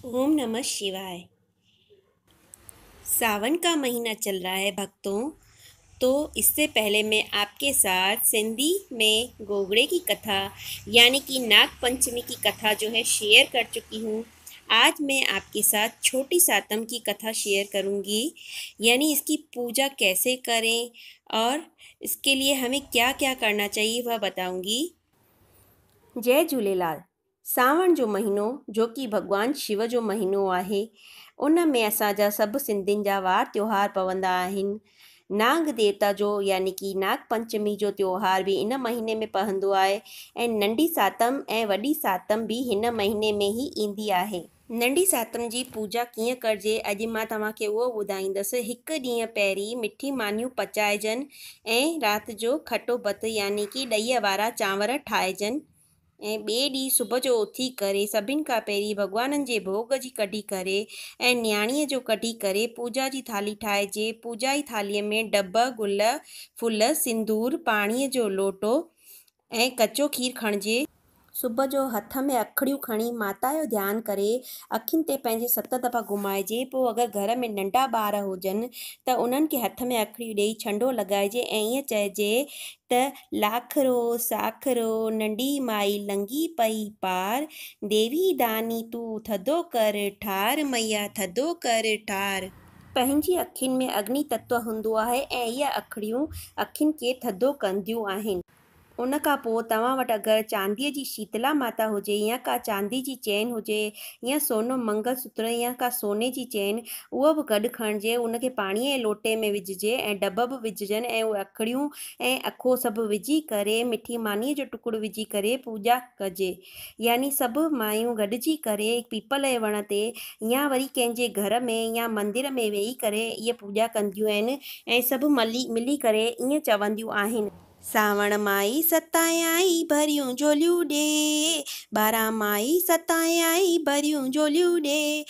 ओम नमः शिवाय। सावन का महीना चल रहा है भक्तों तो इससे पहले मैं आपके साथ सिंधी में गोगड़े की कथा, यानी कि नाग पंचमी की कथा जो है शेयर कर चुकी हूँ। आज मैं आपके साथ छोटी सातम की कथा शेयर करूँगी, यानी इसकी पूजा कैसे करें और इसके लिए हमें क्या क्या करना चाहिए वह बताऊँगी। जय झूलेलाल। सावण जो महीनो, जो कि भॻवानु शिव जो महीनो आहे, उन में असांजा सभु सिंधियुनि जा वार त्योहार पवंदा आहिनि। नाग देवता जो, यानी कि नाग पंचमी जो त्योहार बि इन महीने में पवंदो आहे ऐं नंढी सातम ऐं वॾी सातम बि हिन महीने में ई ईंदी आहे। नंढी सातम जी पूजा कीअं करिजे, अॼु माँ तव्हांखे उहो ॿुधाईंदसि। हिकु ॾींहुं पहिरीं मिठी मानियूं पचाइजनि ऐं राति जो खटो भतु यानी कि ॾहीअ वारा चांवर ठाहिजनि। ॿिए ॾींहुं सुबुह जो उथी करे सभिनि खां पहिरीं भॻवाननि जे भोग की कढी करे ऐं नियाणीअ जो कढी करे पूजा जी थाली ठाहिजे पूजा की थाली में डब गुल, फुल, सिंदूर पानी जो लोटो ए कचो खीर खणिजे। सुबुह जो हथ में अखड़ियूं खणी माता जो ध्यानु करे, अखियुनि ते पंहिंजे सत दफ़ा घुमाइजे अगरि घर में नंढा ॿार हुजनि, त उन्हनि हथ में अखड़ियूं ॾेई छंडो लॻाइजे ऐं ईअं त लाखरो, साखरो, नंढी माई लंगी पई पार, देवी दानी तूं थधो कर, ठार मैया थधो कर, ठार। पंहिंजी अखियुनि में अग्नि तत्व हूंदो आहे ऐं इहा अखड़ियूं अखियुनि खे थधो कंदियूं उन खां पोइ तव्हां वटि अगरि चांदीअ जी शीतला माता हुजे या का चांदी जी चैन हुजे, या सोनो मंगलसूत्र या का सोने जी चैन, उहो बि गॾु खणिजे उनखे पाणीअ जे लोटे में विझिजे ऐं डब बि विझजनि ऐं उहे अखड़ियूं ऐं अखो सभु विझी करे, मिठी मानीअ जो टुकड़ो विझी करे पूॼा कजे। यानी सभु मायूं गॾिजी करे पीपल जे वण ते या वरी कंहिंजे घर में या मंदर में वेही करे इहा पूॼा कंदियूं आहिनि ऐं सभु मली, मिली करे ईअं चवंदियूं आहिनि। सावण माई सतायाई भरियूं झोलियूं ॾे ॿारहं माई सतायाई भरियूं झोलियूं ॾे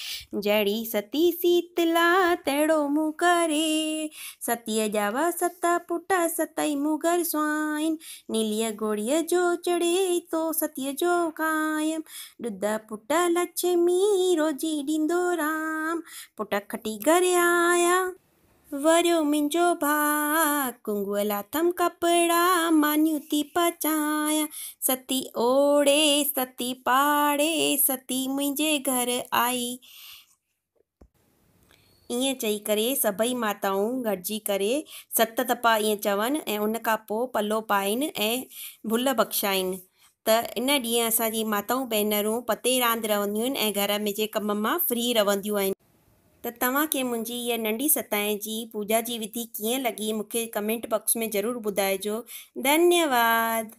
जड़ी सती शीतला तहिड़ो मूं करे। सतीअ ॼावा सत पुट, सतई मुगर स्वाइन। नीलीअ गोड़ीअ जो चढ़े तो सतीअ जो कायम। ॾुध पुट लक्ष्मी रोजी ॾींदो राम। पुट खटी घरु आया। भाउ कुंगुअ लाथम कपिड़ा मानियूं थी पचायां। सती ओड़े, सती पाड़े, सती मुंहिंजे घर आई। ईअं चई करे सभई माताऊं गॾिजी करे सत दफ़ा ईअं चवनि, ऐं उन पलो पाइनि ऐं भुल बख़्शाइनि। त इन ॾींहुं असांजी माताऊं, भेनरूं पते रांदि रहंदियूं आहिनि घर में जे कम माँ फ्री रहंदियूं त तव्हांखे मुझी इहा नंढी सताए की पूजा की विधि कीअं लगी मूंखे कमेंट बॉक्स में ज़रूर ॿुधाइजो। धन्यवाद।